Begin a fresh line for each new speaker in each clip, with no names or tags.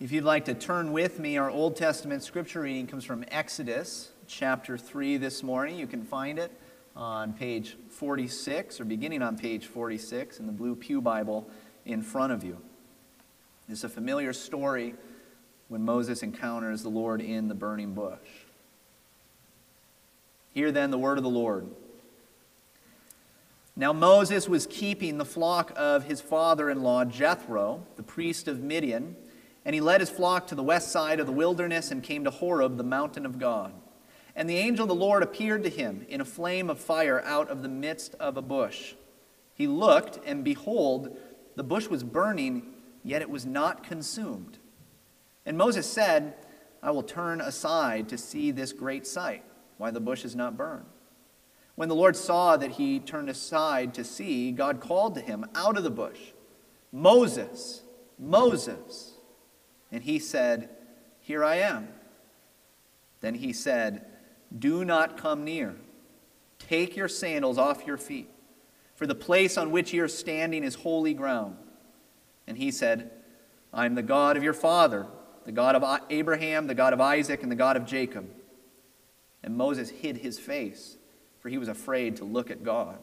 If you'd like to turn with me, our Old Testament scripture reading comes from Exodus chapter 3 this morning. You can find it on page 46 or beginning on page 46 in the Blue Pew Bible in front of you. It's a familiar story when Moses encounters the Lord in the burning bush. Hear then the word of the Lord. Now Moses was keeping the flock of his father in law Jethro, the priest of Midian and he led his flock to the west side of the wilderness and came to Horeb, the mountain of God. And the angel of the Lord appeared to him in a flame of fire out of the midst of a bush. He looked, and behold, the bush was burning, yet it was not consumed. And Moses said, I will turn aside to see this great sight, why the bush is not burned. When the Lord saw that he turned aside to see, God called to him out of the bush, Moses, Moses. And he said, Here I am. Then he said, Do not come near. Take your sandals off your feet, for the place on which you are standing is holy ground. And he said, I am the God of your father, the God of Abraham, the God of Isaac, and the God of Jacob. And Moses hid his face, for he was afraid to look at God.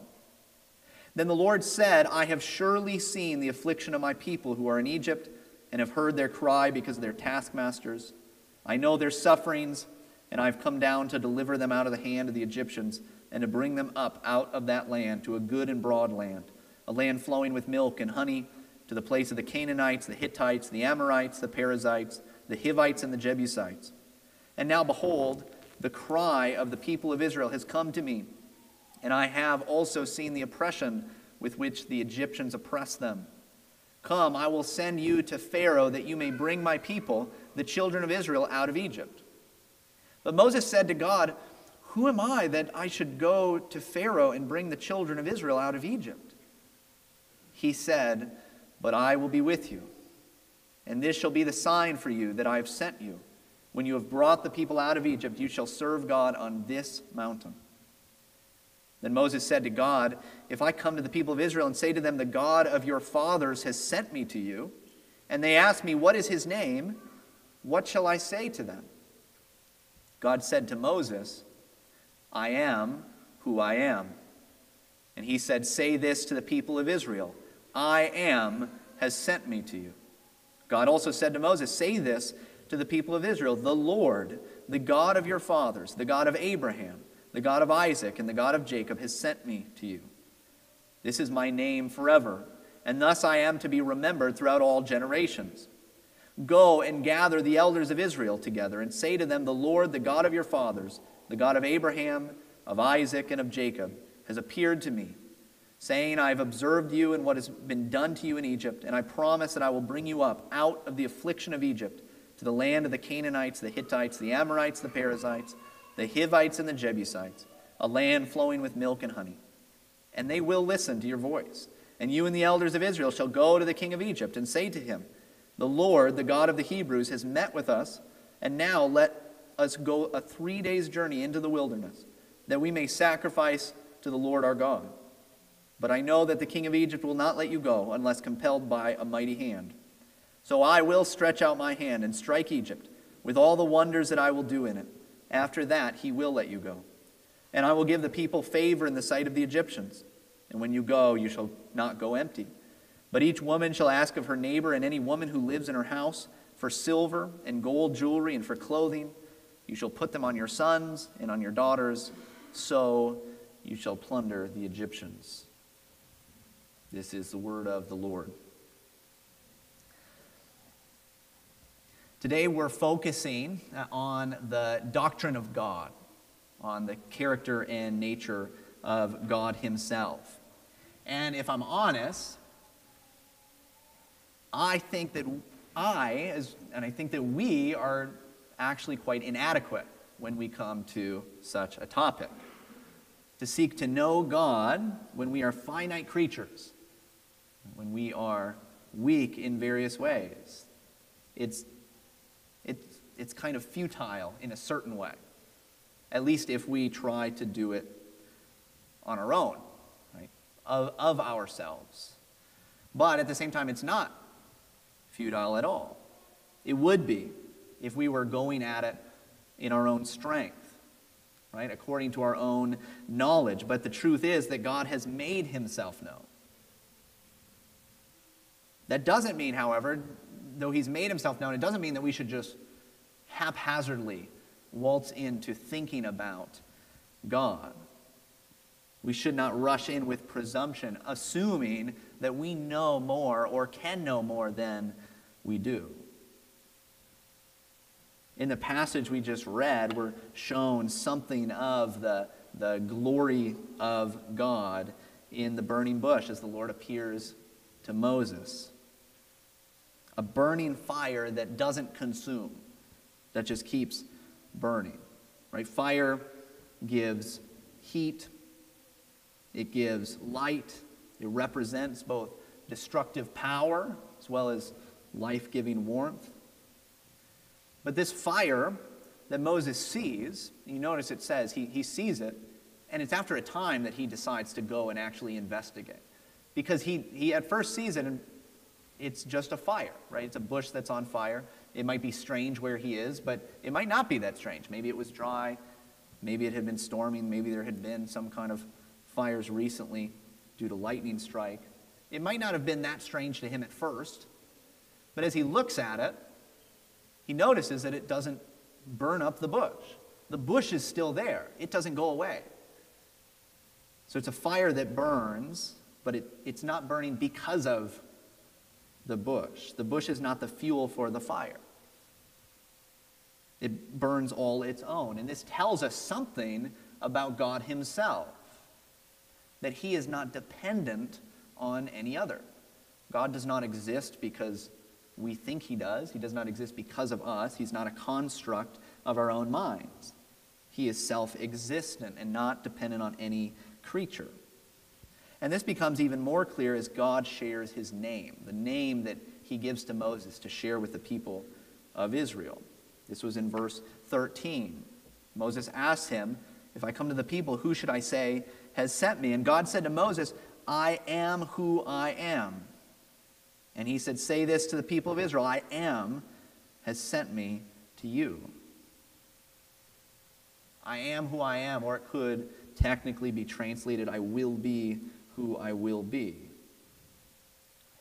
Then the Lord said, I have surely seen the affliction of my people who are in Egypt and have heard their cry because of their taskmasters. I know their sufferings, and I have come down to deliver them out of the hand of the Egyptians and to bring them up out of that land to a good and broad land, a land flowing with milk and honey, to the place of the Canaanites, the Hittites, the Amorites, the Perizzites, the Hivites, and the Jebusites. And now, behold, the cry of the people of Israel has come to me, and I have also seen the oppression with which the Egyptians oppress them. Come, I will send you to Pharaoh that you may bring my people, the children of Israel, out of Egypt. But Moses said to God, Who am I that I should go to Pharaoh and bring the children of Israel out of Egypt? He said, But I will be with you. And this shall be the sign for you that I have sent you. When you have brought the people out of Egypt, you shall serve God on this mountain. Then Moses said to God, If I come to the people of Israel and say to them, The God of your fathers has sent me to you, and they ask me, What is his name? What shall I say to them? God said to Moses, I am who I am. And he said, Say this to the people of Israel I am has sent me to you. God also said to Moses, Say this to the people of Israel The Lord, the God of your fathers, the God of Abraham, the God of Isaac and the God of Jacob, has sent me to you. This is my name forever, and thus I am to be remembered throughout all generations. Go and gather the elders of Israel together, and say to them, The Lord, the God of your fathers, the God of Abraham, of Isaac, and of Jacob, has appeared to me, saying, I have observed you and what has been done to you in Egypt, and I promise that I will bring you up out of the affliction of Egypt to the land of the Canaanites, the Hittites, the Amorites, the Perizzites the Hivites and the Jebusites, a land flowing with milk and honey. And they will listen to your voice. And you and the elders of Israel shall go to the king of Egypt and say to him, The Lord, the God of the Hebrews, has met with us, and now let us go a three days' journey into the wilderness, that we may sacrifice to the Lord our God. But I know that the king of Egypt will not let you go unless compelled by a mighty hand. So I will stretch out my hand and strike Egypt with all the wonders that I will do in it after that, he will let you go. And I will give the people favor in the sight of the Egyptians. And when you go, you shall not go empty. But each woman shall ask of her neighbor and any woman who lives in her house for silver and gold jewelry and for clothing. You shall put them on your sons and on your daughters. So you shall plunder the Egyptians. This is the word of the Lord. Today we're focusing uh, on the doctrine of God, on the character and nature of God Himself. And if I'm honest, I think that I, as, and I think that we are actually quite inadequate when we come to such a topic. To seek to know God when we are finite creatures, when we are weak in various ways. It's it's, kind of futile in a certain way, at least if we try to do it on our own, right? Of, of ourselves. But at the same time, it's not futile at all. It would be if we were going at it in our own strength, right? According to our own knowledge. But the truth is that God has made himself known. That doesn't mean, however, though he's made himself known, it doesn't mean that we should just haphazardly waltz into thinking about God. We should not rush in with presumption, assuming that we know more or can know more than we do. In the passage we just read, we're shown something of the, the glory of God in the burning bush as the Lord appears to Moses. A burning fire that doesn't consume, that just keeps burning. Right? Fire gives heat, it gives light, it represents both destructive power as well as life giving warmth. But this fire that Moses sees, you notice it says he, he sees it, and it's after a time that he decides to go and actually investigate. Because he, he at first sees it and it's just a fire, right? It's a bush that's on fire. It might be strange where he is, but it might not be that strange. Maybe it was dry. Maybe it had been storming. Maybe there had been some kind of fires recently due to lightning strike. It might not have been that strange to him at first, but as he looks at it, he notices that it doesn't burn up the bush. The bush is still there, it doesn't go away. So it's a fire that burns, but it, it's not burning because of the bush. The bush is not the fuel for the fire. It burns all its own. And this tells us something about God Himself that He is not dependent on any other. God does not exist because we think He does, He does not exist because of us, He's not a construct of our own minds. He is self existent and not dependent on any creature. And this becomes even more clear as God shares his name, the name that he gives to Moses to share with the people of Israel. This was in verse 13. Moses asked him, If I come to the people, who should I say has sent me? And God said to Moses, I am who I am. And he said, Say this to the people of Israel I am has sent me to you. I am who I am, or it could technically be translated, I will be who I will be.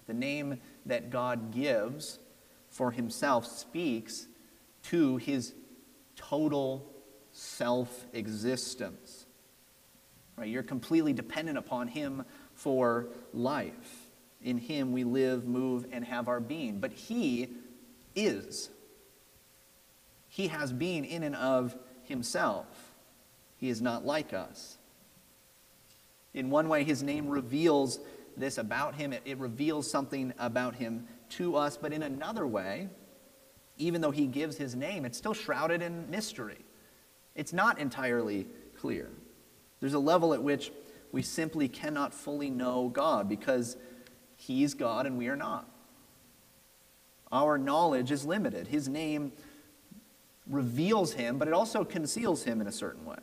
The name that God gives for himself speaks to his total self existence. Right? You're completely dependent upon him for life. In him we live, move, and have our being. But he is. He has being in and of himself. He is not like us. In one way, his name reveals this about him, it, it reveals something about him to us. But in another way, even though he gives his name, it's still shrouded in mystery. It's not entirely clear. There's a level at which we simply cannot fully know God because he's God and we are not. Our knowledge is limited. His name reveals him, but it also conceals him in a certain way.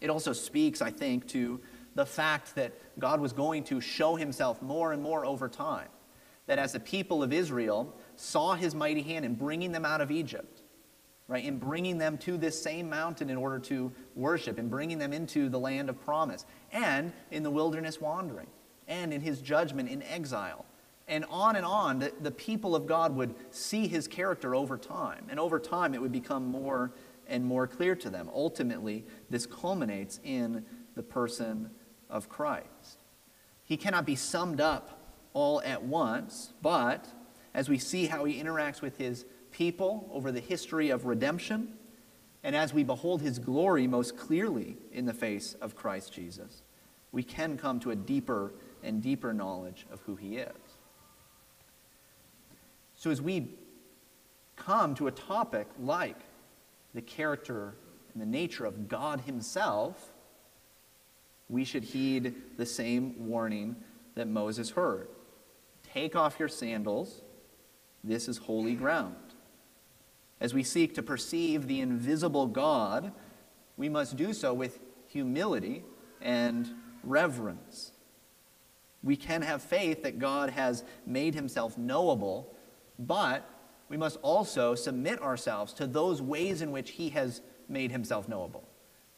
It also speaks, I think, to the fact that God was going to show himself more and more over time. That as the people of Israel saw his mighty hand in bringing them out of Egypt, right, in bringing them to this same mountain in order to worship, in bringing them into the land of promise, and in the wilderness wandering, and in his judgment in exile. And on and on, the, the people of God would see his character over time. And over time, it would become more and more clear to them. Ultimately, this culminates in the person of Christ. He cannot be summed up all at once, but as we see how he interacts with his people over the history of redemption, and as we behold his glory most clearly in the face of Christ Jesus, we can come to a deeper and deeper knowledge of who he is. So, as we come to a topic like the character and the nature of God Himself, we should heed the same warning that Moses heard Take off your sandals, this is holy ground. As we seek to perceive the invisible God, we must do so with humility and reverence. We can have faith that God has made himself knowable but we must also submit ourselves to those ways in which He has made Himself knowable.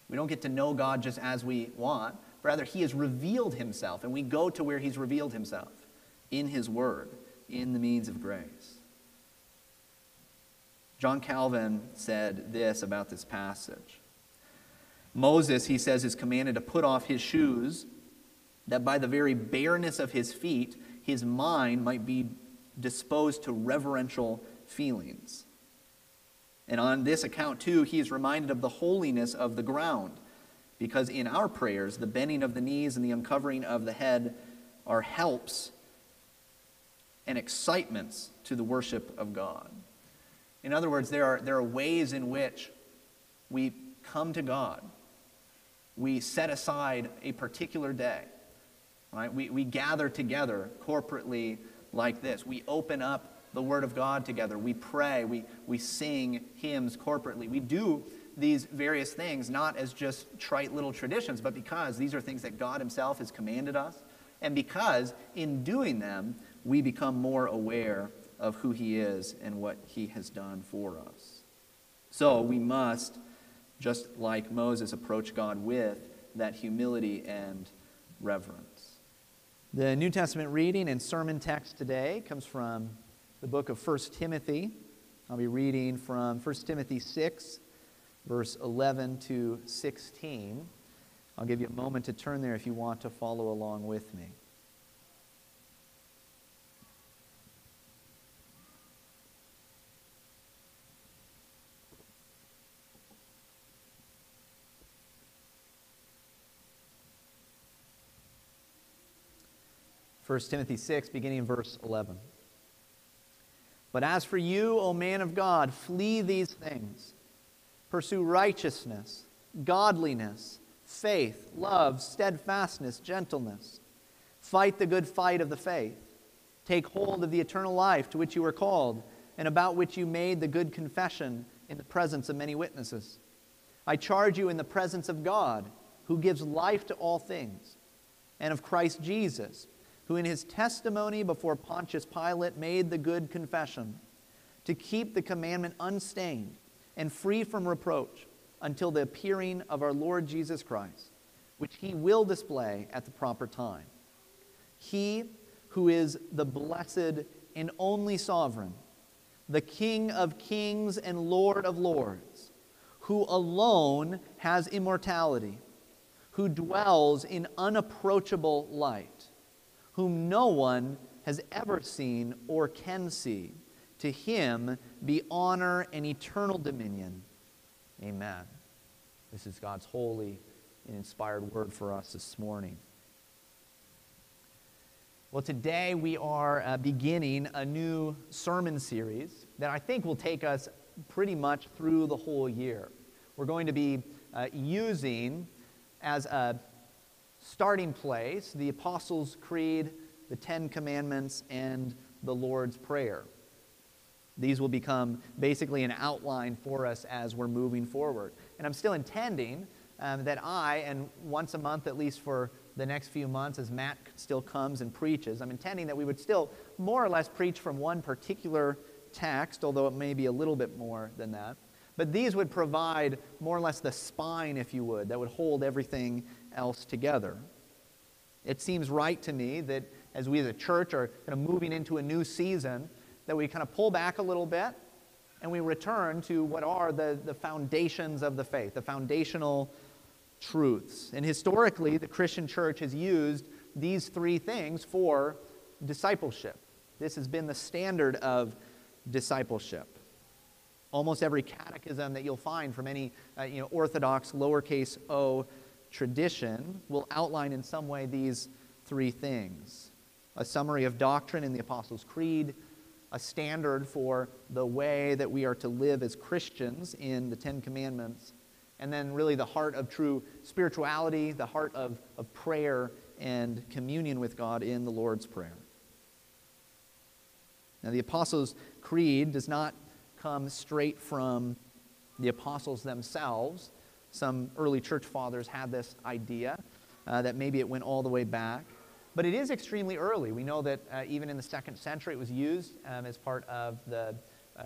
We don't get to know God just as we want. Rather, He has revealed Himself, and we go to where He's revealed Himself in His Word, in the means of grace. John Calvin said this about this passage Moses, he says, is commanded to put off his shoes, that by the very bareness of his feet, his mind might be disposed to reverential feelings. And on this account, too, he is reminded of the holiness of the ground, because in our prayers, the bending of the knees and the uncovering of the head are helps and excitements to the worship of God. In other words, there are, there are ways in which we come to God. We set aside a particular day. Right? We, we gather together corporately like this. We open up the Word of God together. We pray. We, we sing hymns corporately. We do these various things not as just trite little traditions, but because these are things that God Himself has commanded us. And because in doing them, we become more aware of who He is and what He has done for us. So we must, just like Moses, approach God with that humility and reverence. The New Testament reading and sermon text today comes from the book of 1 Timothy. I'll be reading from 1 Timothy 6, verse 11 to 16. I'll give you a moment to turn there if you want to follow along with me. 1 Timothy 6, beginning in verse 11. But as for you, O man of God, flee these things. Pursue righteousness, godliness, faith, love, steadfastness, gentleness. Fight the good fight of the faith. Take hold of the eternal life to which you were called, and about which you made the good confession in the presence of many witnesses. I charge you in the presence of God, who gives life to all things, and of Christ Jesus who in his testimony before Pontius Pilate made the good confession to keep the commandment unstained and free from reproach until the appearing of our Lord Jesus Christ, which he will display at the proper time. He who is the blessed and only sovereign, the King of kings and Lord of lords, who alone has immortality, who dwells in unapproachable light whom no one has ever seen or can see. To him be honor and eternal dominion. Amen. This is God's holy and inspired word for us this morning. Well, today we are uh, beginning a new sermon series that I think will take us pretty much through the whole year. We're going to be uh, using as a starting place the Apostles' Creed, the Ten Commandments, and the Lord's Prayer. These will become basically an outline for us as we're moving forward. And I'm still intending um, that I, and once a month at least for the next few months, as Matt still comes and preaches, I'm intending that we would still more or less preach from one particular text, although it may be a little bit more than that. But these would provide more or less the spine, if you would, that would hold everything else together. It seems right to me that as we as a church are kind of moving into a new season, that we kind of pull back a little bit and we return to what are the, the foundations of the faith, the foundational truths. And historically, the Christian church has used these three things for discipleship. This has been the standard of discipleship. Almost every catechism that you'll find from any uh, you know, Orthodox lowercase o tradition will outline in some way these three things a summary of doctrine in the Apostles' Creed, a standard for the way that we are to live as Christians in the Ten Commandments, and then really the heart of true spirituality, the heart of, of prayer and communion with God in the Lord's Prayer. Now, the Apostles' Creed does not come straight from the apostles themselves. Some early church fathers had this idea uh, that maybe it went all the way back.
but it is extremely early. We know that uh, even in the second century, it was used um, as part of the uh,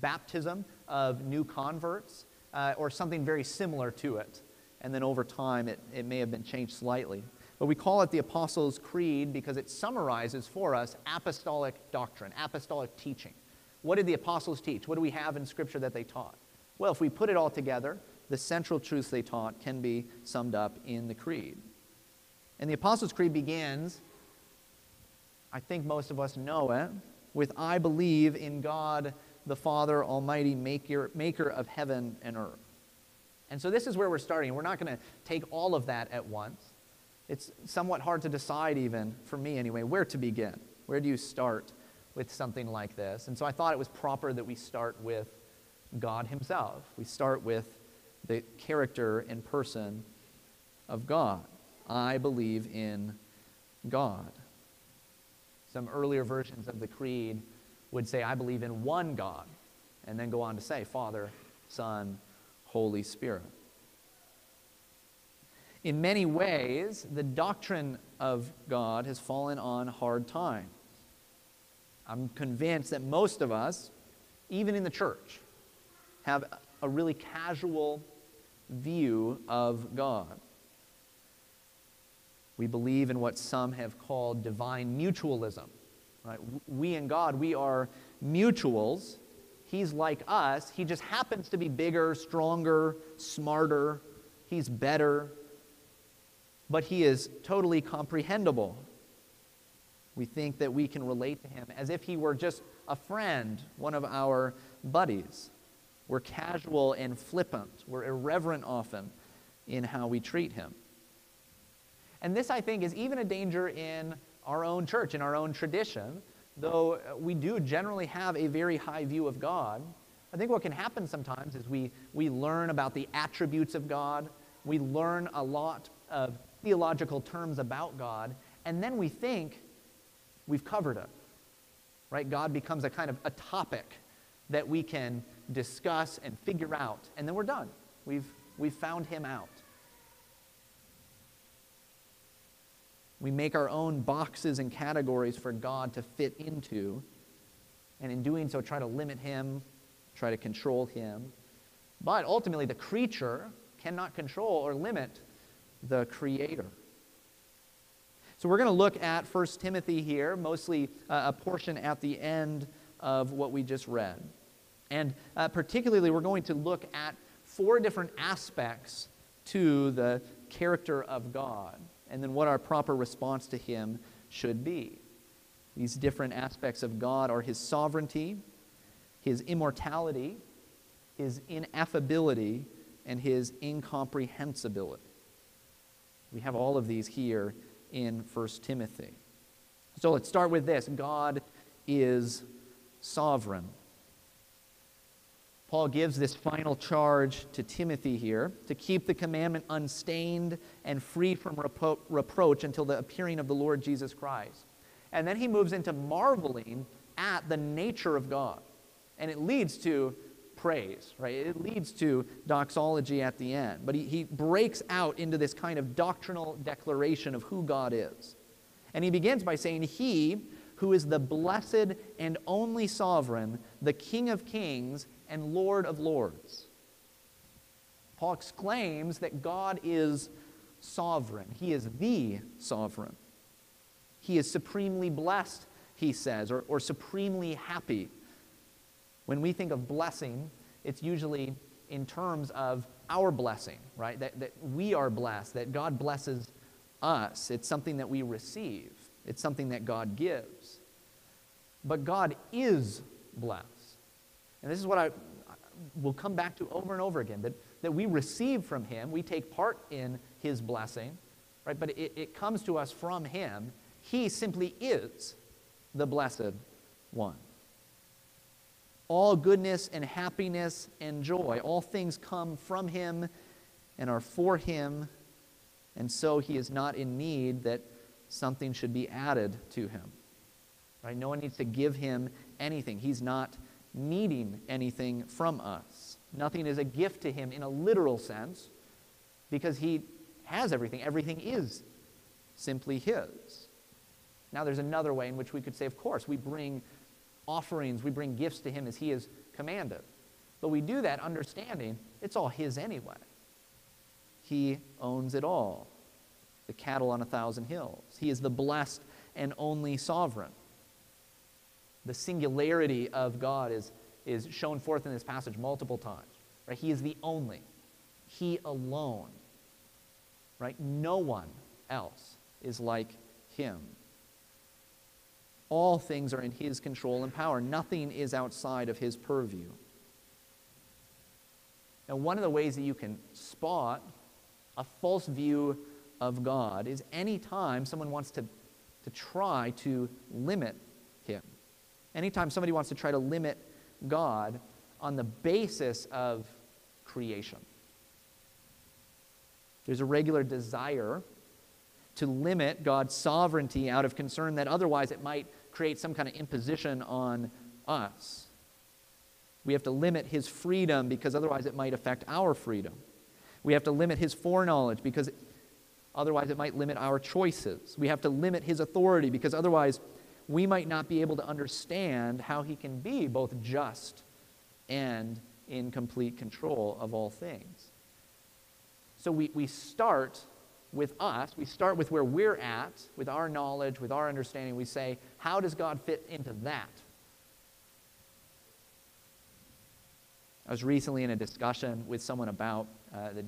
baptism of new converts uh, or something very similar to it. And then over time, it, it may have been changed slightly. But we call it the Apostles' Creed because it summarizes for us apostolic doctrine, apostolic teaching. What did the apostles teach? What do we have in Scripture that they taught? Well, if we put it all together, the central truths they taught can be summed up in the Creed. And the Apostles' Creed begins, I think most of us know it, with I believe in God the Father Almighty, maker, maker of heaven and earth. And so this is where we're starting. We're not going to take all of that at once. It's somewhat hard to decide, even for me anyway, where to begin. Where do you start with something like this? And so I thought it was proper that we start with God Himself. We start with the character and person of God. I believe in God. Some earlier versions of the Creed would say, I believe in one God, and then go on to say, Father, Son, Holy Spirit. In many ways, the doctrine of God has fallen on hard times. I'm convinced that most of us, even in the church, have a really casual view of God. We believe in what some have called divine mutualism. Right? We and God, we are mutuals. He's like us. He just happens to be bigger, stronger, smarter. He's better. But he is totally comprehensible. We think that we can relate to him as if he were just a friend, one of our buddies. We're casual and flippant. We're irreverent often in how we treat him. And this, I think, is even a danger in our own church, in our own tradition, though we do generally have a very high view of God. I think what can happen sometimes is we, we learn about the attributes of God, we learn a lot of theological terms about God, and then we think we've covered it. Right? God becomes a kind of a topic that we can discuss and figure out, and then we're done. We've, we've found him out. We make our own boxes and categories for God to fit into, and in doing so, try to limit him, try to control him. But ultimately, the creature cannot control or limit the creator. So we're going to look at 1 Timothy here, mostly a portion at the end of what we just read. And uh, particularly, we're going to look at four different aspects to the character of God and then what our proper response to Him should be. These different aspects of God are His sovereignty, His immortality, His ineffability, and His incomprehensibility. We have all of these here in 1 Timothy. So let's start with this God is sovereign. Paul gives this final charge to Timothy here to keep the commandment unstained and free from repro- reproach until the appearing of the Lord Jesus Christ. And then he moves into marveling at the nature of God. And it leads to praise, right? It leads to doxology at the end. But he, he breaks out into this kind of doctrinal declaration of who God is. And he begins by saying, He who is the blessed and only sovereign, the King of kings and Lord of lords. Paul exclaims that God is sovereign. He is the sovereign. He is supremely blessed, he says, or, or supremely happy. When we think of blessing, it's usually in terms of our blessing, right? That, that we are blessed, that God blesses us. It's something that we receive, it's something that God gives. But God is blessed. And this is what I will come back to over and over again that, that we receive from Him, we take part in His blessing, right? But it, it comes to us from Him. He simply is the blessed one all goodness and happiness and joy. All things come from him and are for him, and so he is not in need that something should be added to him. Right? No one needs to give him anything. He's not needing anything from us. Nothing is a gift to him in a literal sense because he has everything. Everything is simply his. Now, there's another way in which we could say, of course, we bring offerings, we bring gifts to Him as He has commanded. But we do that understanding it's all His anyway. He owns it all the cattle on a thousand hills. He is the blessed and only sovereign. The singularity of God is, is shown forth in this passage multiple times. Right? He is the only, He alone. Right? No one else is like Him. All things are in His control and power. Nothing is outside of His purview. Now, one of the ways that you can spot a false view of God is anytime someone wants to, to try to limit. Anytime somebody wants to try to limit God on the basis of creation. There's a regular desire to limit God's sovereignty out of concern that otherwise it might create some kind of imposition on us. We have to limit his freedom because otherwise it might affect our freedom. We have to limit his foreknowledge because otherwise it might limit our choices. We have to limit his authority because otherwise we might not be able to understand how he can be both just and in complete control of all things. So we, we start with us, we start with where we're at, with our knowledge, with our understanding. We say, how does God fit into that? I was recently in a discussion with someone about uh, the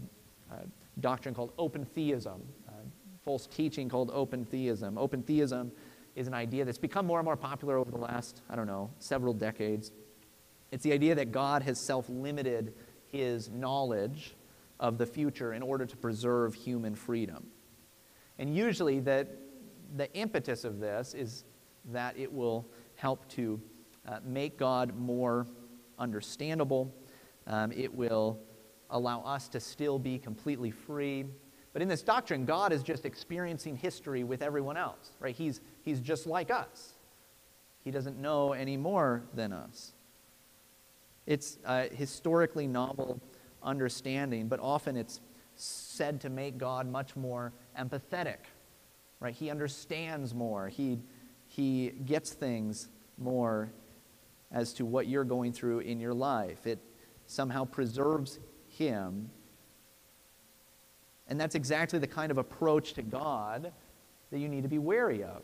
uh, doctrine called open theism, uh, false teaching called open theism. Open theism is an idea that's become more and more popular over the last, I don't know, several decades. It's the idea that God has self limited his knowledge of the future in order to preserve human freedom. And usually, the, the impetus of this is that it will help to uh, make God more understandable. Um, it will allow us to still be completely free. But in this doctrine, God is just experiencing history with everyone else, right? He's, he's just like us. He doesn't know any more than us. It's a historically novel understanding, but often it's said to make God much more empathetic, right? He understands more. He, he gets things more as to what you're going through in your life. It somehow preserves him. And that's exactly the kind of approach to God that you need to be wary of.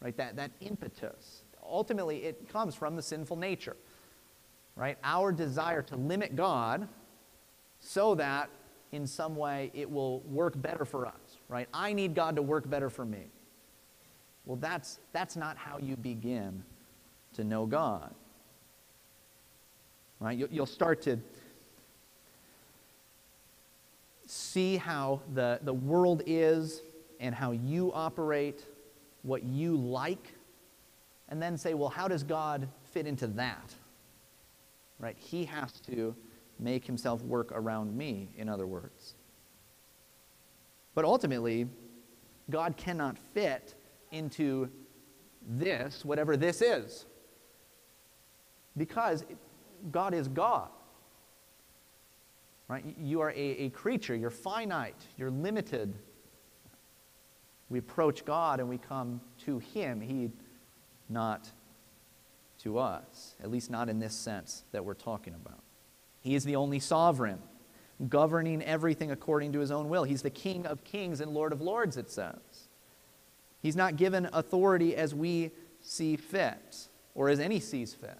Right? That, that impetus. Ultimately, it comes from the sinful nature. Right? Our desire to limit God so that in some way it will work better for us. Right? I need God to work better for me. Well, that's, that's not how you begin to know God. Right? You'll start to see how the, the world is and how you operate, what you like, and then say, well, how does God fit into that? Right? He has to make himself work around me, in other words. But ultimately, God cannot fit into this, whatever this is, because God is God. Right? You are a, a creature, you're finite, you're limited. We approach God and we come to Him, He not to us, at least not in this sense that we're talking about. He is the only sovereign, governing everything according to His own will. He's the King of kings and Lord of lords, it says. He's not given authority as we see fit, or as any sees fit.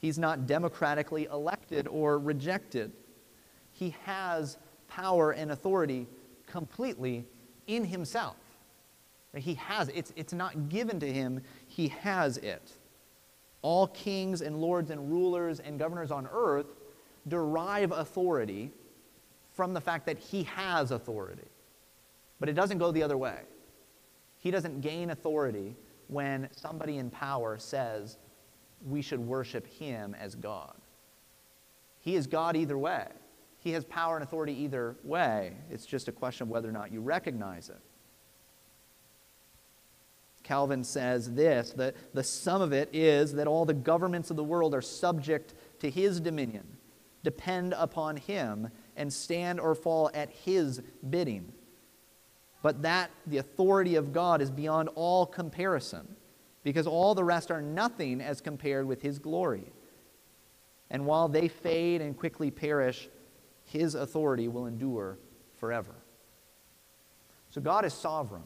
He's not democratically elected or rejected he has power and authority completely in himself. He has it. It's, it's not given to him, he has it. All kings and lords and rulers and governors on earth derive authority from the fact that he has authority. But it doesn't go the other way. He doesn't gain authority when somebody in power says we should worship him as God. He is God either way. He has power and authority either way. It's just a question of whether or not you recognize it. Calvin says this that the sum of it is that all the governments of the world are subject to his dominion, depend upon him, and stand or fall at his bidding. but that the authority of God is beyond all comparison, because all the rest are nothing as compared with his glory. And while they fade and quickly perish, his authority will endure forever. So God is sovereign.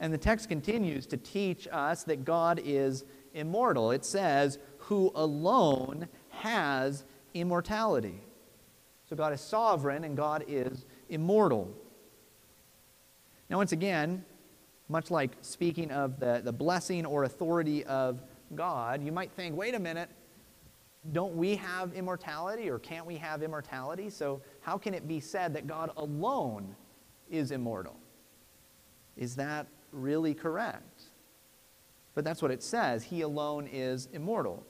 And the text continues to teach us that God is immortal. It says, who alone has immortality. So God is sovereign and God is immortal. Now, once again, much like speaking of the, the blessing or authority of God, you might think, wait a minute, don't we have immortality or can't we have immortality? So, how can it be said that God alone is immortal? Is that really correct? But that's what it says. He alone is immortal.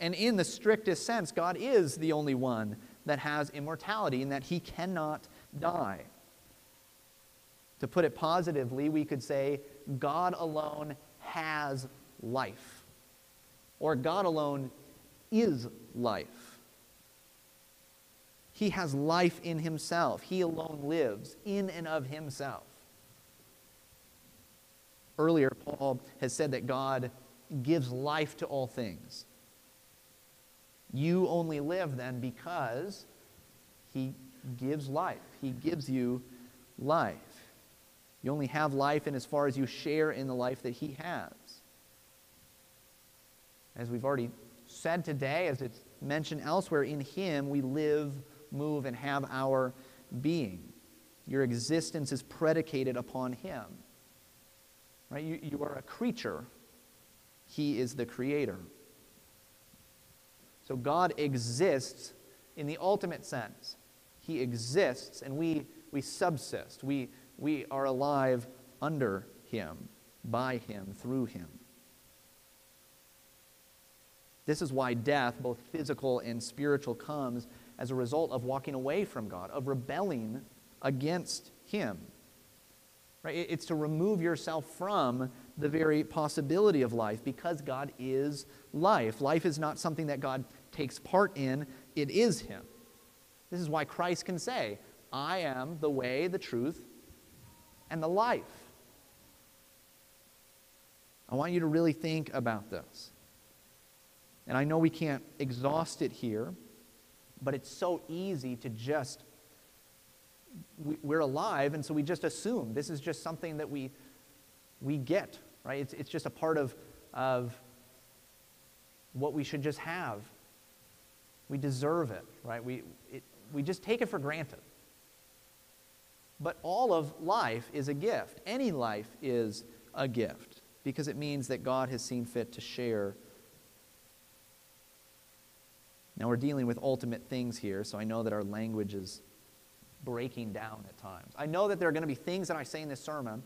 And in the strictest sense, God is the only one that has immortality in that he cannot die. To put it positively, we could say God alone has life, or God alone is life. He has life in himself. He alone lives in and of himself. Earlier, Paul has said that God gives life to all things. You only live then because he gives life. He gives you life. You only have life in as far as you share in the life that he has. As we've already said today, as it's mentioned elsewhere, in him we live, move, and have our being. Your existence is predicated upon him. Right? You, you are a creature. He is the creator. So God exists in the ultimate sense. He exists and we, we subsist. We, we are alive under Him, by Him, through Him. This is why death, both physical and spiritual, comes as a result of walking away from God, of rebelling against Him. Right? It's to remove yourself from the very possibility of life because God is life. Life is not something that God takes part in, it is Him. This is why Christ can say, I am the way, the truth, and the life. I want you to really think about this. And I know we can't exhaust it here, but it's so easy to just, we're alive, and so we just assume this is just something that we, we get, right? It's, it's just a part of, of what we should just have. We deserve it, right? We, it, we just take it for granted. But all of life is a gift. Any life is a gift because it means that God has seen fit to share now, we're dealing with ultimate things here, so I know that our language is breaking down at times. I know that there are going to be things that I say in this sermon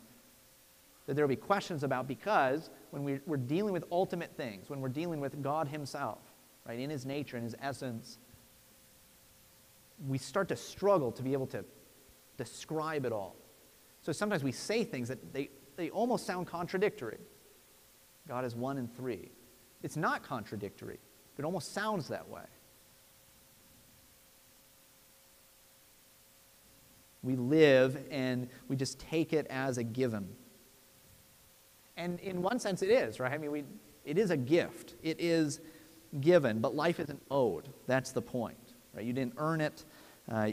that there will be questions about because when we, are dealing with ultimate things, when we're dealing with God Himself, right, in His nature, in His essence, we start to struggle to be able to describe it all. So sometimes we say things that they, they almost sound contradictory. God is one and three. It's not contradictory, it almost sounds that way. We live and we just take it as a given. And in one sense, it is, right? I mean, we, it is a gift. It is given, but life isn't owed. That's the point, right? You didn't earn it. Uh,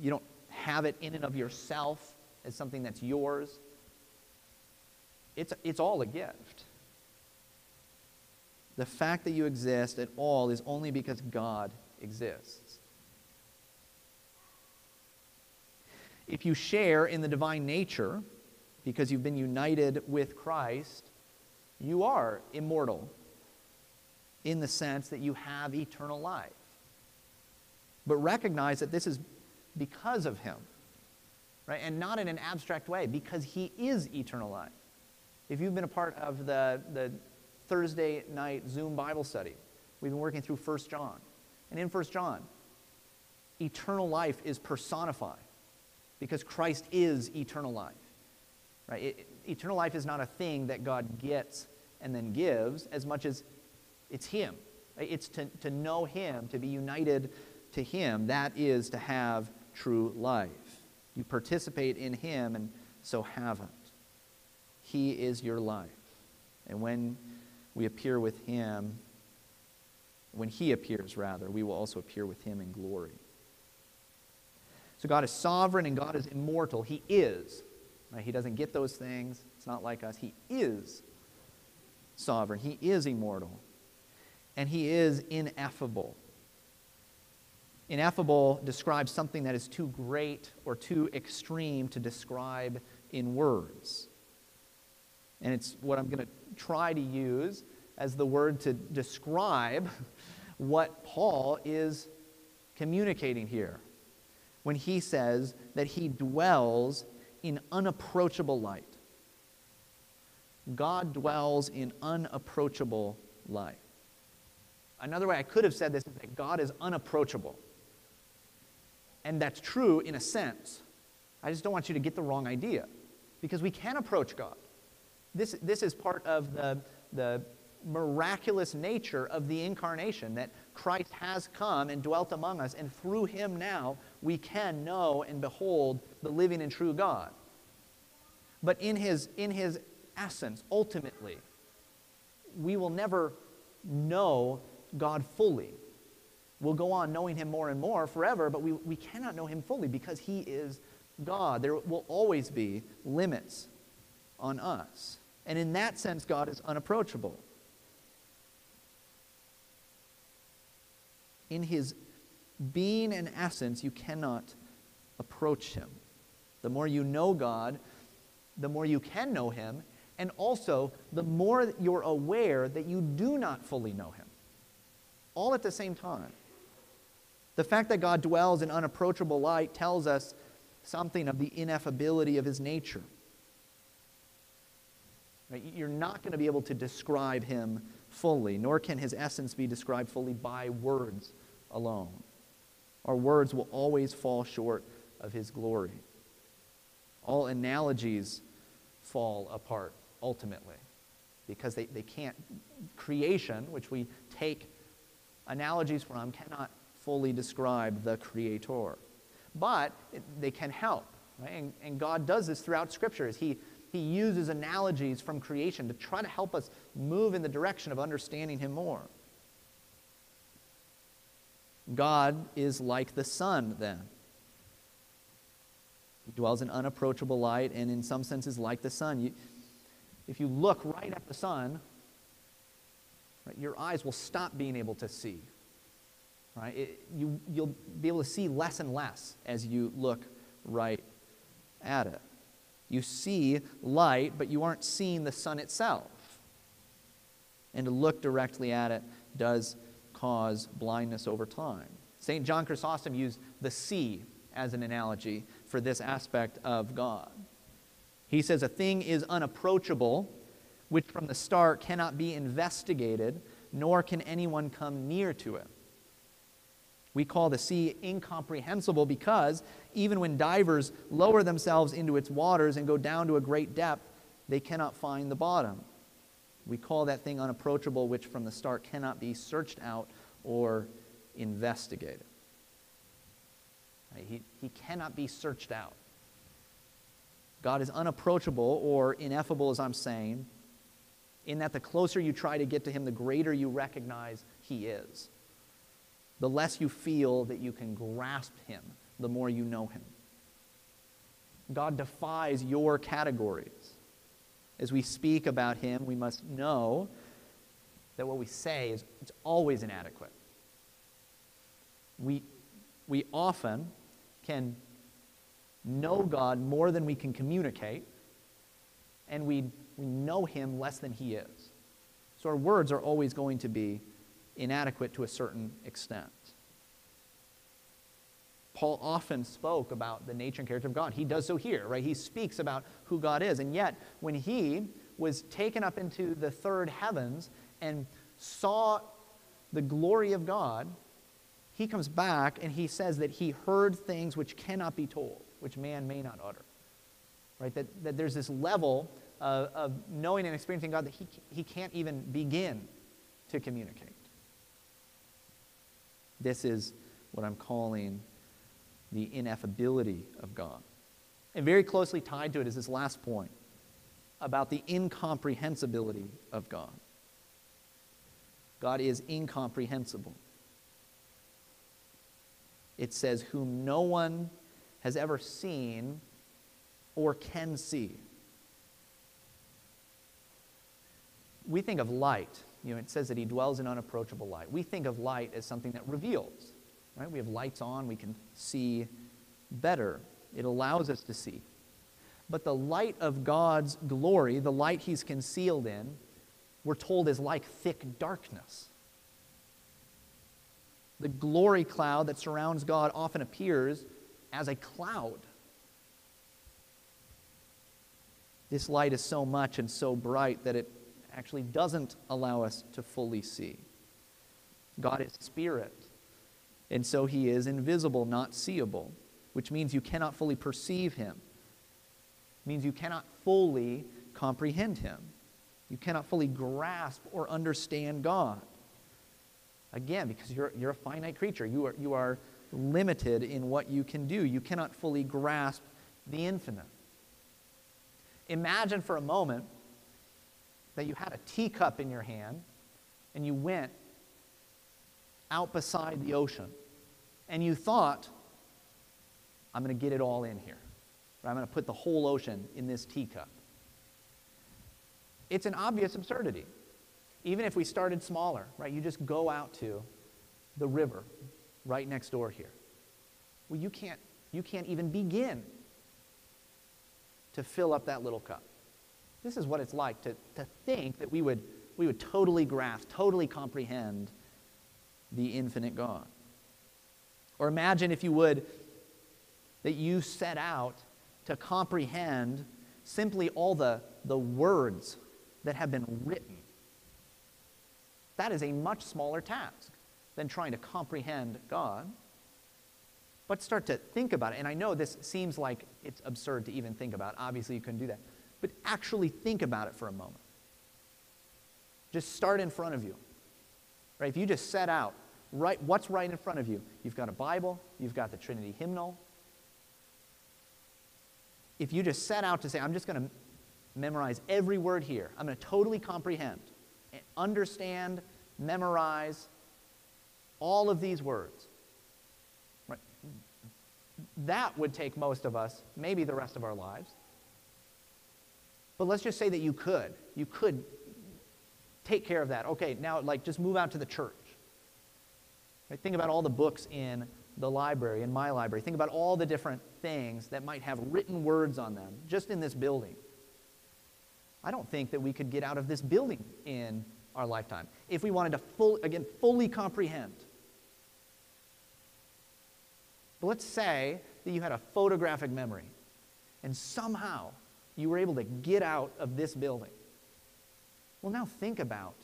you don't have it in and of yourself as something that's yours. It's, it's all a gift. The fact that you exist at all is only because God exists. If you share in the divine nature, because you've been united with Christ, you are immortal in the sense that you have eternal life. But recognize that this is because of Him, right? And not in an abstract way, because He is eternal life. If you've been a part of the, the Thursday night Zoom Bible study, we've been working through 1 John. And in 1 John, eternal life is personified because Christ is eternal life. Right? It, eternal life is not a thing that God gets and then gives as much as it's Him. Right? It's to, to know Him, to be united to Him. That is to have true life. You participate in him and so haven't. He is your life. And when we appear with him, when he appears, rather, we will also appear with him in glory. So God is sovereign and God is immortal. He is. Right? He doesn't get those things. It's not like us. He is sovereign. He is immortal. And he is ineffable. Ineffable describes something that is too great or too extreme to describe in words. And it's what I'm going to try to use as the word to describe what Paul is communicating here when he says that he dwells in unapproachable light. God dwells in unapproachable light. Another way I could have said this is that God is unapproachable. And that's true in a sense. I just don't want you to get the wrong idea because we can approach God. This, this is part of the, the miraculous nature of the incarnation that Christ has come and dwelt among us, and through him now we can know and behold the living and true God. But in his, in his essence, ultimately, we will never know God fully. We'll go on knowing him more and more forever, but we, we cannot know him fully because he is God. There will always be limits on us. And in that sense, God is unapproachable. In his being and essence, you cannot approach him. The more you know God, the more you can know him, and also the more you're aware that you do not fully know him. All at the same time. The fact that God dwells in unapproachable light tells us something of the ineffability of his nature. You're not going to be able to describe him fully, nor can his essence be described fully by words alone. Our words will always fall short of his glory. All analogies fall apart ultimately because they, they can't, creation, which we take analogies from, cannot fully describe the Creator. But they can help. Right? And, and God does this throughout Scripture. He, he uses analogies from creation to try to help us move in the direction of understanding Him more. God is like the sun, then. He dwells in unapproachable light and, in some senses, like the sun. You, if you look right at the sun, right, your eyes will stop being able to see. Right? It, you, you'll be able to see less and less as you look right at it. You see light, but you aren't seeing the sun itself. And to look directly at it does cause blindness over time. St. John Chrysostom used the sea as an analogy for this aspect of God. He says, A thing is unapproachable, which from the start cannot be investigated, nor can anyone come near to it. We call the sea incomprehensible because even when divers lower themselves into its waters and go down to a great depth, they cannot find the bottom. We call that thing unapproachable, which from the start cannot be searched out or investigated. He, he cannot be searched out. God is unapproachable or ineffable, as I'm saying, in that the closer you try to get to Him, the greater you recognize He is the less you feel that you can grasp him, the more you know him. God defies your categories. As we speak about him, we must know that what we say is it's always inadequate. We, we often can know God more than we can communicate, and we, we know him less than he is. So our words are always going to be inadequate to a certain extent. Paul often spoke about the nature and character of God. He does so here, right? He speaks about who God is. And yet, when he was taken up into the third heavens and saw the glory of God, he comes back and he says that he heard things which cannot be told, which man may not utter. Right? That, that there's this level of, of knowing and experiencing God that he, he can't even begin to communicate. This is what I'm calling the ineffability of God. And very closely tied to it is this last point about the incomprehensibility of God. God is incomprehensible. It says, Whom no one has ever seen or can see. We think of light, you know, it says that he dwells in unapproachable light. We think of light as something that reveals, right? We have lights on, we can see better. It allows us to see. But the light of God's glory, the light he's concealed in, we're told is like thick darkness. The glory cloud that surrounds God often appears as a cloud. This light is so much and so bright that it actually doesn't allow us to fully see. God is spirit, and so he is invisible, not seeable, which means you cannot fully perceive him. It means you cannot fully comprehend him. You cannot fully grasp or understand God. Again, because you're, you're a finite creature, you are, you are limited in what you can do. You cannot fully grasp the infinite. Imagine for a moment that you had a teacup in your hand and you went out beside the ocean and you thought, I'm going to get it all in here. I'm going to put the whole ocean in this teacup. It's an obvious absurdity. Even if we started smaller, right? You just go out to the river right next door here. Well, you can't, you can't even begin to fill up that little cup. This is what it's like to, to think that we would, we would totally grasp, totally comprehend the infinite God. Or imagine, if you would, that you set out to comprehend simply all the, the words that have been written that is a much smaller task than trying to comprehend God. But start to think about it. And I know this seems like it's absurd to even think about. Obviously, you couldn't do that. But actually think about it for a moment. Just start in front of you. Right? If you just set out right what's right in front of you, you've got a Bible, you've got the Trinity hymnal. If you just set out to say, I'm just going to memorize every word here, I'm going to totally comprehend eh, understand, memorize all of these words. Right? That would take most of us, maybe the rest of our lives. But let's just say that you could. You could take care of that. Okay, now, like, just move out to the church. Right? Think about all the books in the library, in my library. Think about all the different things that might have written words on them just in this building. I don't think that we could get out of this building in our lifetime if we wanted to full, again fully comprehend. But let's say that you had a photographic memory and somehow you were able to get out of this building. Well, now think about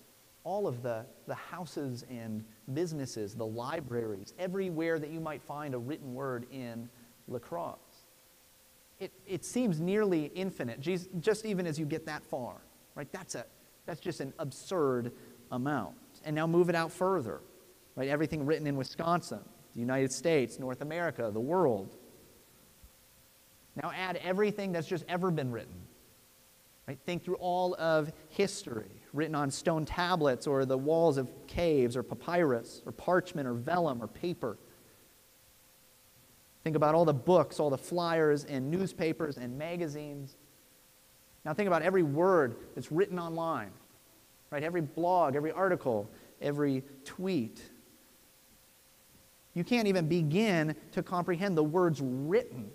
all of the, the houses and businesses, the libraries, everywhere that you might find a written word in La Crosse it, it seems nearly infinite, just even as you get that far, right? That's, a, that's just an absurd amount. And now move it out further, right? Everything written in Wisconsin, the United States, North America, the world. Now add everything that's just ever been written. Right? Think through all of history, written on stone tablets or the walls of caves or papyrus or parchment or vellum or paper. Think about all the books, all the flyers and newspapers and magazines. Now think about every word that's written online, right? Every blog, every article, every tweet. You can't even begin to comprehend the words written.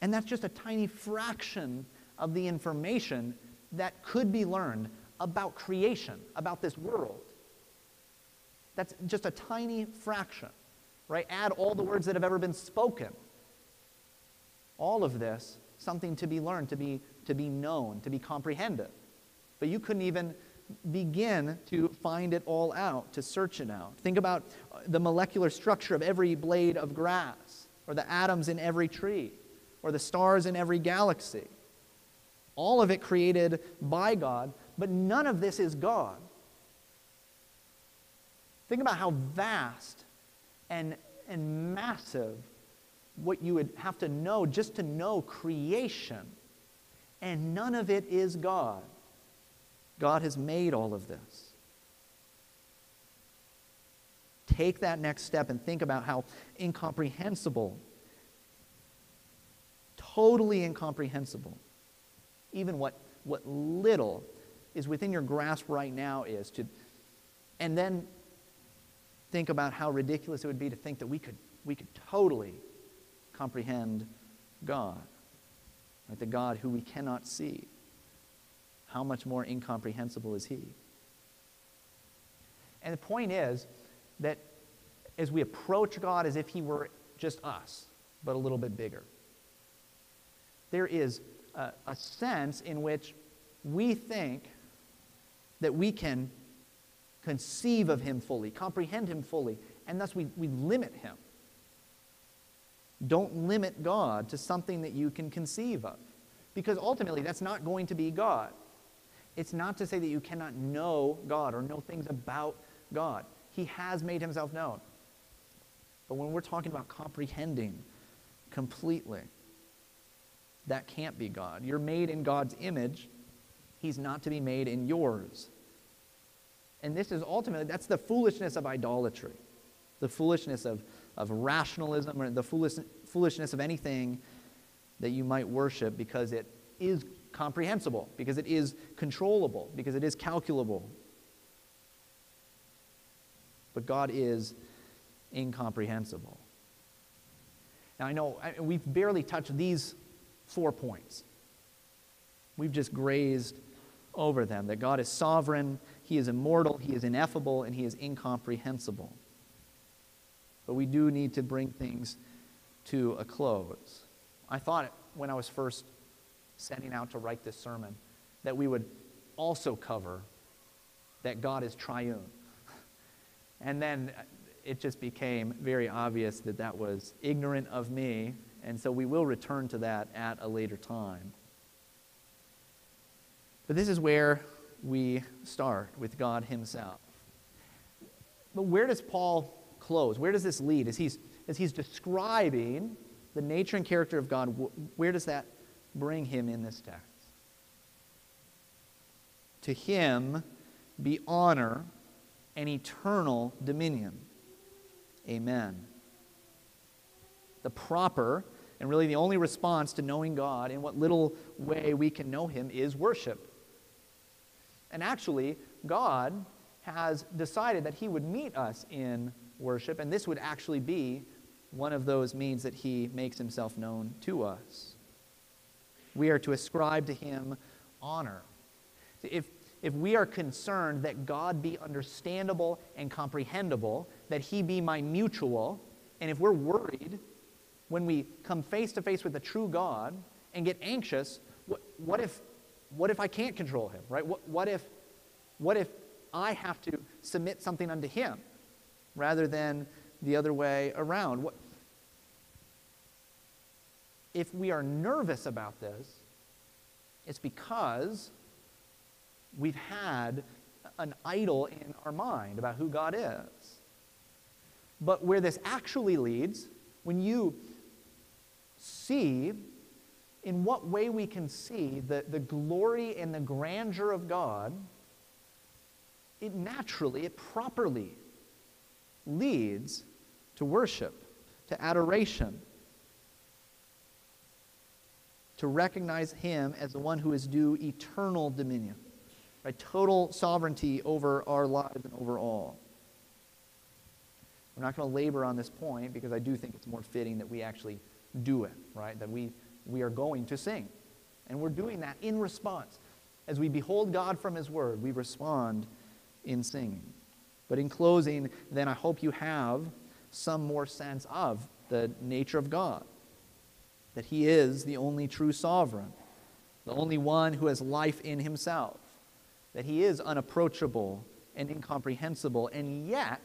And that's just a tiny fraction of the information that could be learned about creation, about this world. That's just a tiny fraction, right? Add all the words that have ever been spoken. All of this, something to be learned, to be, to be known, to be comprehended. But you couldn't even begin to find it all out, to search it out. Think about uh, the molecular structure of every blade of grass, or the atoms in every tree, or the stars in every galaxy. All of it created by God, but none of this is God. Think about how vast and, and massive what you would have to know just to know creation. And none of it is God. God has made all of this. Take that next step and think about how incomprehensible, totally incomprehensible, even what, what little is within your grasp right now is to, and then think about how ridiculous it would be to think that we could, we could totally comprehend God, like the God who we cannot see. How much more incomprehensible is He? And the point is that as we approach God as if He were just us, but a little bit bigger, there is a, a sense in which we think that we can conceive of him fully, comprehend him fully, and thus we, we limit him. Don't limit God to something that you can conceive of, because ultimately that's not going to be God. It's not to say that you cannot know God or know things about God. He has made himself known. But when we're talking about comprehending completely, that can't be God. You're made in God's image. He's not to be made in yours. And this is ultimately, that's the foolishness of idolatry, the foolishness of, of rationalism, or the foolish, foolishness of anything that you might worship because it is comprehensible, because it is controllable, because it is calculable. But God is incomprehensible. Now, I know we've barely touched these four points. We've just grazed over them that God is sovereign, He is immortal, He is ineffable, and He is incomprehensible. But we do need to bring things to a close. I thought when I was first setting out to write this sermon that we would also cover that God is triune. And then it just became very obvious that that was ignorant of me, and so we will return to that at a later time. But this is where we start with God Himself. But where does Paul close? Where does this lead? As he's, as he's describing the nature and character of God, where does that bring him in this text? To him be honor and eternal dominion. Amen. The proper and really the only response to knowing God in what little way we can know him is worship. And actually, God has decided that He would meet us in worship, and this would actually be one of those means that He makes Himself known to us. We are to ascribe to Him honor. If, if we are concerned that God be understandable and comprehensible, that He be my mutual, and if we're worried when we come face to face with the true God and get anxious, what, what if what if I can't control him, right? What, what, if, what if I have to submit something unto him rather than the other way around? What, if we are nervous about this, it's because we've had an idol in our mind about who God is. But where this actually leads, when you see in what way we can see the, the glory and the grandeur of God, it naturally, it properly leads to worship, to adoration, to recognize Him as the one who is due eternal dominion, right? Total sovereignty over our lives and over all. I'm not going to labor on this point because I do think it's more fitting that we actually do it, right? That we we are going to sing. And we're doing that in response. As we behold God from His Word, we respond in singing. But in closing, then I hope you have some more sense of the nature of God. That He is the only true sovereign, the only one who has life in Himself. That He is unapproachable and incomprehensible, and yet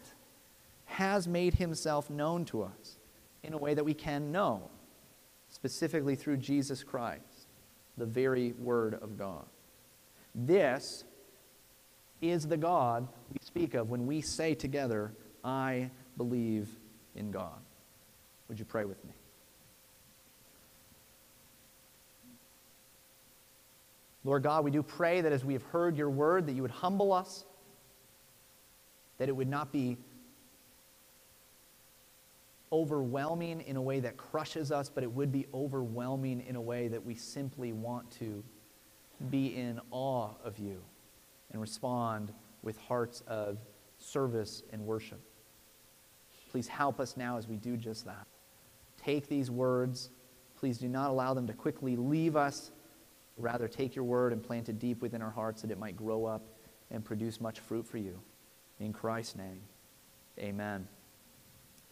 has made Himself known to us in a way that we can know specifically through Jesus Christ, the very Word of God. This is the God we speak of when we say together, I believe in God. Would you pray with me? Lord God, we do pray that as we have heard your word, that you would humble us, that it would not be overwhelming in a way that crushes us, but it would be overwhelming in a way that we simply want to be in awe of you and respond with hearts of service and worship. Please help us now as we do just that. Take these words. Please do not allow them to quickly leave us. Rather, take your word and plant it deep within our hearts that it might grow up and produce much fruit for you. In Christ's name, amen.